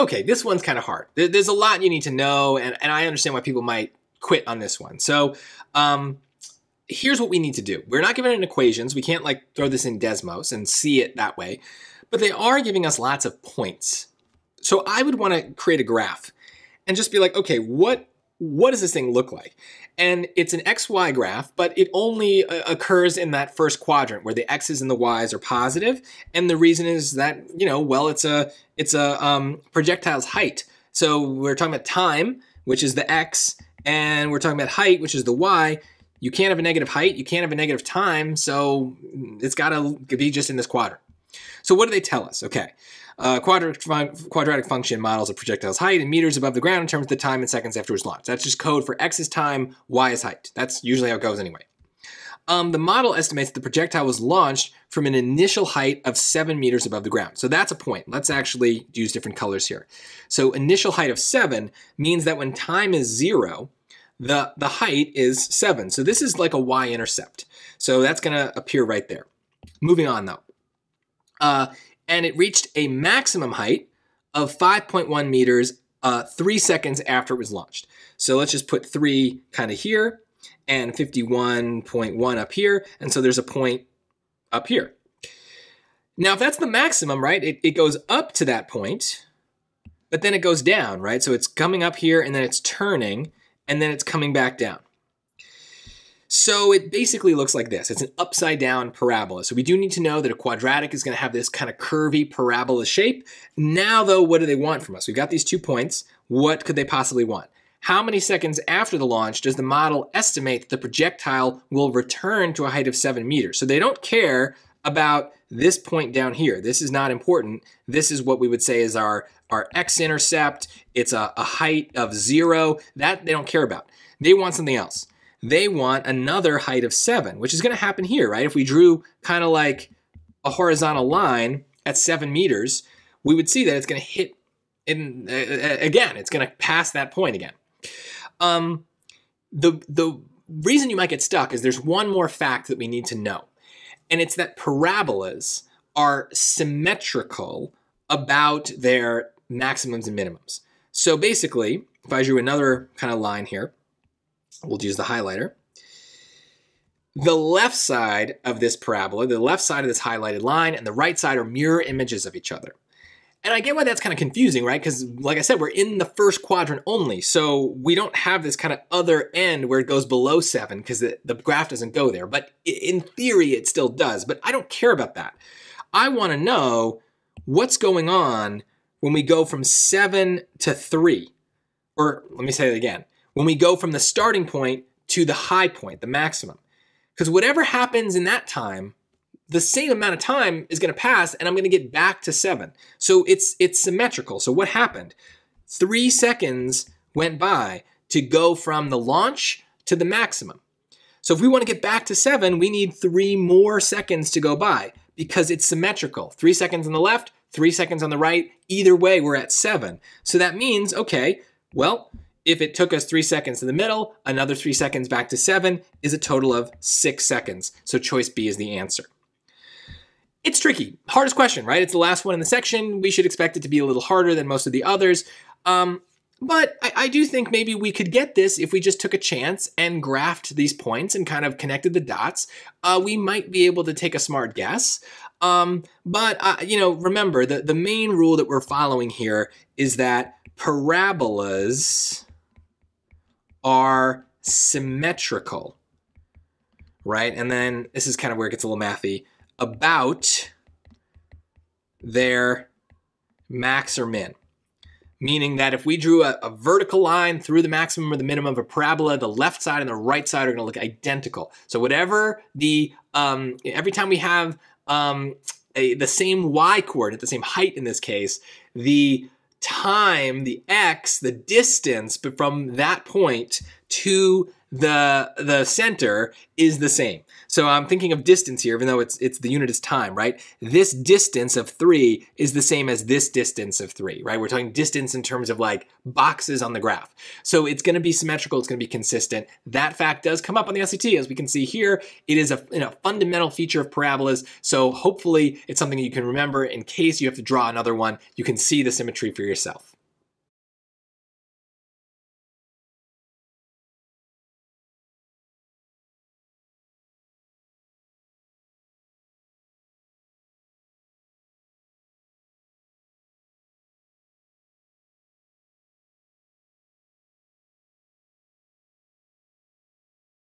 okay, this one's kind of hard. There's a lot you need to know, and, and I understand why people might quit on this one. So um, here's what we need to do. We're not given an equations. We can't like throw this in Desmos and see it that way, but they are giving us lots of points. So I would want to create a graph and just be like, okay, what what does this thing look like? And it's an XY graph, but it only uh, occurs in that first quadrant where the X's and the Y's are positive. And the reason is that, you know, well, it's a, it's a um, projectile's height. So we're talking about time, which is the X, and we're talking about height, which is the Y. You can't have a negative height, you can't have a negative time, so it's gotta be just in this quadrant. So what do they tell us? Okay, uh, quadratic, fun quadratic function models a projectile's height in meters above the ground in terms of the time in seconds after its launched. That's just code for x is time, y is height. That's usually how it goes anyway. Um, the model estimates that the projectile was launched from an initial height of 7 meters above the ground. So that's a point. Let's actually use different colors here. So initial height of 7 means that when time is 0, the, the height is 7. So this is like a y-intercept. So that's going to appear right there. Moving on though. Uh, and it reached a maximum height of 5.1 meters uh, three seconds after it was launched. So let's just put three kind of here and 51.1 up here. And so there's a point up here. Now, if that's the maximum, right, it, it goes up to that point, but then it goes down, right? So it's coming up here and then it's turning and then it's coming back down. So it basically looks like this. It's an upside down parabola. So we do need to know that a quadratic is going to have this kind of curvy parabola shape. Now though, what do they want from us? We've got these two points. What could they possibly want? How many seconds after the launch does the model estimate that the projectile will return to a height of seven meters? So they don't care about this point down here. This is not important. This is what we would say is our, our x-intercept. It's a, a height of zero. That they don't care about. They want something else they want another height of 7, which is going to happen here, right? If we drew kind of like a horizontal line at 7 meters, we would see that it's going to hit in uh, again, it's going to pass that point again. Um, the the reason you might get stuck is there's one more fact that we need to know. And it's that parabolas are symmetrical about their maximums and minimums. So basically, if I drew another kind of line here, We'll use the highlighter. The left side of this parabola, the left side of this highlighted line, and the right side are mirror images of each other. And I get why that's kind of confusing, right? Because like I said, we're in the first quadrant only. So we don't have this kind of other end where it goes below seven because the, the graph doesn't go there. But in theory, it still does. But I don't care about that. I want to know what's going on when we go from seven to three. Or let me say it again when we go from the starting point to the high point, the maximum. Because whatever happens in that time, the same amount of time is going to pass and I'm going to get back to seven. So it's, it's symmetrical. So what happened? Three seconds went by to go from the launch to the maximum. So if we want to get back to seven, we need three more seconds to go by because it's symmetrical. Three seconds on the left, three seconds on the right. Either way, we're at seven. So that means, okay, well, if it took us three seconds to the middle, another three seconds back to seven is a total of six seconds. So choice B is the answer. It's tricky. Hardest question, right? It's the last one in the section. We should expect it to be a little harder than most of the others. Um, but I, I, do think maybe we could get this if we just took a chance and graphed these points and kind of connected the dots. Uh, we might be able to take a smart guess. Um, but, uh, you know, remember, the, the main rule that we're following here is that parabolas are symmetrical, right? And then this is kind of where it gets a little mathy, about their max or min. Meaning that if we drew a, a, vertical line through the maximum or the minimum of a parabola, the left side and the right side are gonna look identical. So whatever the, um, every time we have um, a, the same y coordinate, the same height in this case, the time, the x, the distance but from that point to the the center is the same. So I'm thinking of distance here, even though it's it's the unit is time, right? This distance of three is the same as this distance of three, right? We're talking distance in terms of like boxes on the graph. So it's going to be symmetrical. It's going to be consistent. That fact does come up on the SAT, as we can see here. It is a, a fundamental feature of parabolas. So hopefully it's something you can remember in case you have to draw another one. You can see the symmetry for yourself.